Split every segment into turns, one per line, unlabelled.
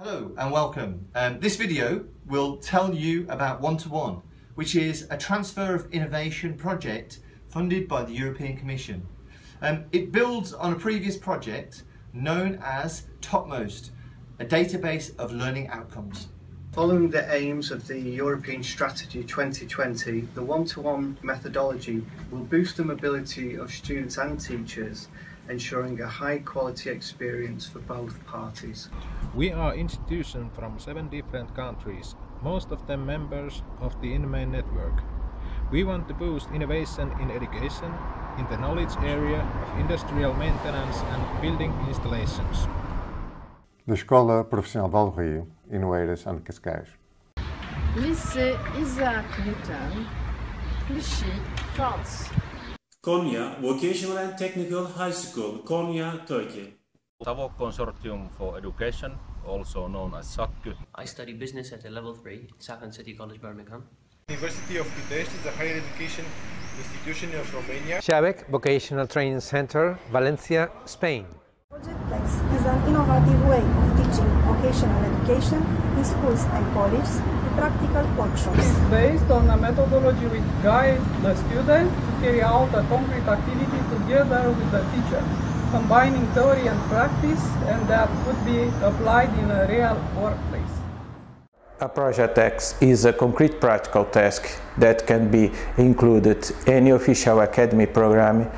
Hello and welcome. Um, this video will tell you about One-to-One, which is a transfer of innovation project funded by the European Commission. Um, it builds on a previous project known as Topmost, a database of learning outcomes.
Following the aims of the European Strategy 2020, the one-to-one methodology will boost the mobility of students and teachers ensuring a high quality experience for both parties.
We are institutions from seven different countries, most of them members of the InnMain network. We want to boost innovation in education, in the knowledge area of industrial maintenance and building installations.
De Escola Profissional de Alveio, in Oeiras and Cascais.
Lycée Isaac Newton, Clichy, France.
Konya Vocational and Technical High School, Konya, Turkey.
Savo Consortium for Education, also known as Sakky.
I study business at a level 3 at South and City College, Birmingham.
University of Pitești is a higher education institution of Romania.
Shabek Vocational Training Center, Valencia, Spain.
Project is an innovative way of teaching vocational education in schools and colleges practical workshops.
It's based on a methodology which guides the student to carry out a concrete activity together with the teacher, combining theory and practice, and that could be applied in a real workplace.
A Project X is a concrete practical task that can be included in any official academy program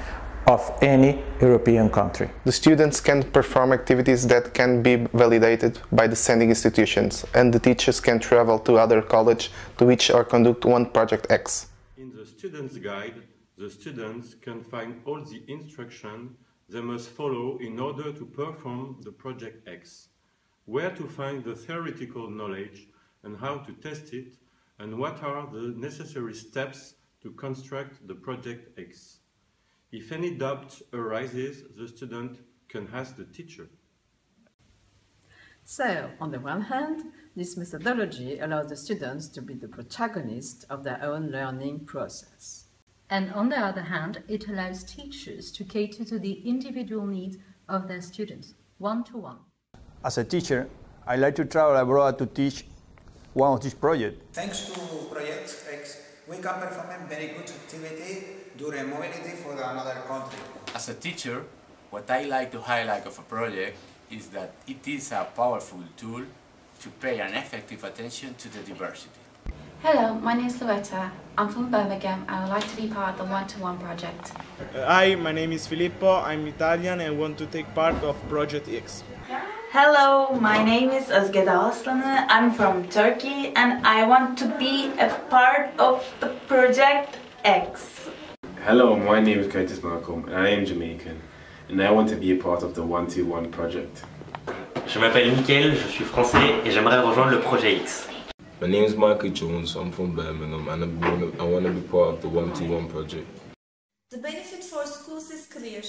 of any European country.
The students can perform activities that can be validated by the sending institutions and the teachers can travel to other college to which or conduct one project X.
In the student's guide, the students can find all the instructions they must follow in order to perform the project X, where to find the theoretical knowledge and how to test it, and what are the necessary steps to construct the project X. If any doubt arises, the student can ask the teacher.
So, on the one hand, this methodology allows the students to be the protagonist of their own learning process.
And on the other hand, it allows teachers to cater to the individual needs of their students, one-to-one.
As a teacher, I like to travel abroad to teach one of these projects.
Thanks to Project X, we can perform a very good activity during mobility for another country.
As a teacher, what I like to highlight of a project is that it is a powerful tool to pay an effective attention to the diversity.
Hello, my name is Luetta. I'm from Birmingham and I would like to be part of the One-to-One project.
Hi, my name is Filippo. I'm Italian and want to take part of Project X.
Hello, my name is Özgeda Aslanı. I'm from Turkey and I want to be a part of the Project X.
Hello, my name is Curtis Malcolm and I am Jamaican and I want to be a part of the One-to-One project.
Je m'appelle Mickaël, je suis français et j'aimerais rejoindre le projet X.
My name is Michael Jones, I'm from Birmingham and I want to be part of the One-to-One project.
The benefit for schools is clear.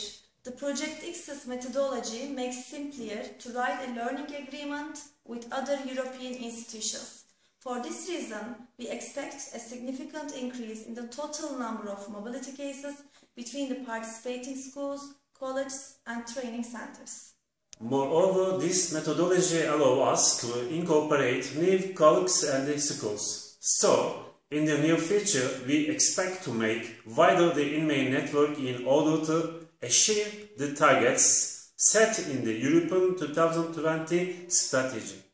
The Project X's methodology makes simpler to write a learning agreement with other European institutions. For this reason, we expect a significant increase in the total number of mobility cases between the participating schools, colleges and training centers.
Moreover, this methodology allows us to incorporate new colleagues and schools. So, in the near future, we expect to make wider the InnMain network in order to achieve the targets set in the European 2020 strategy.